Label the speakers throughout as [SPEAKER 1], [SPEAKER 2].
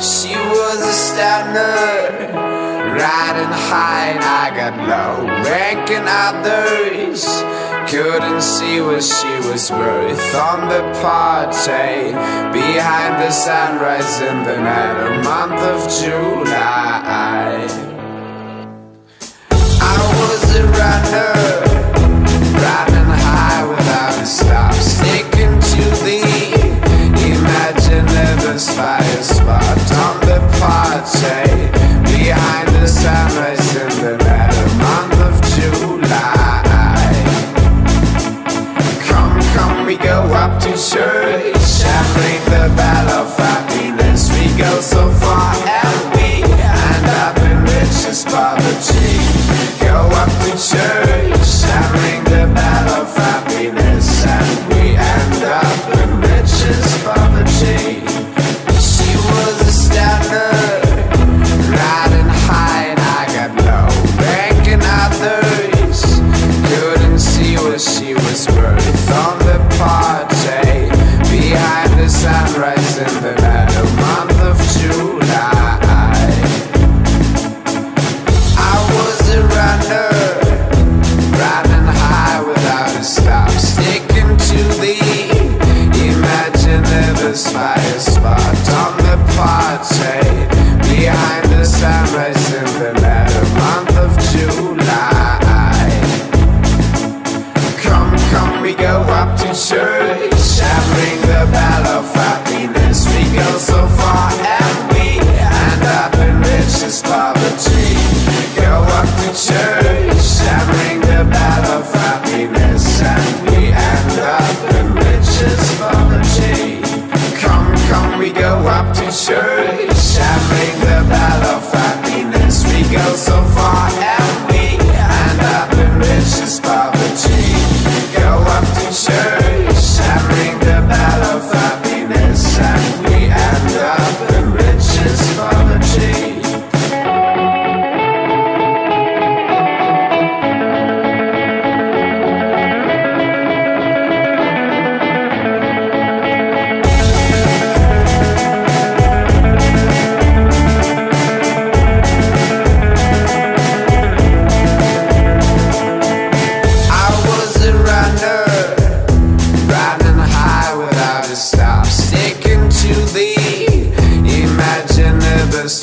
[SPEAKER 1] She was a stunner, riding high and I got low, ranking others. Couldn't see what she was worth on the party behind the sunrise in the night, a month of July. What she was worth on the party. Behind the sunrise in the night, a month of July. I was a runner, riding high without a stop, sticking to the imaginative fire church and ring the of happiness. We go so far and we end up in richest poverty. Go up to church the happiness, and we end up in richest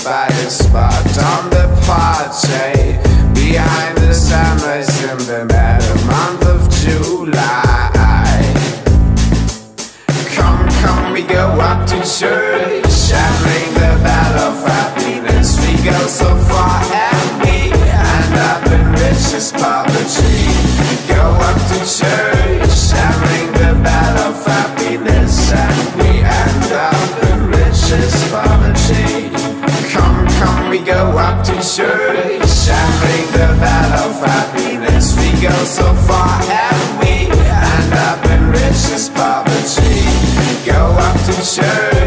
[SPEAKER 1] spot on the party behind the sunrise in the night, month of July. Come, come, we go up to church and ring the bell of happiness. We go so far Sure.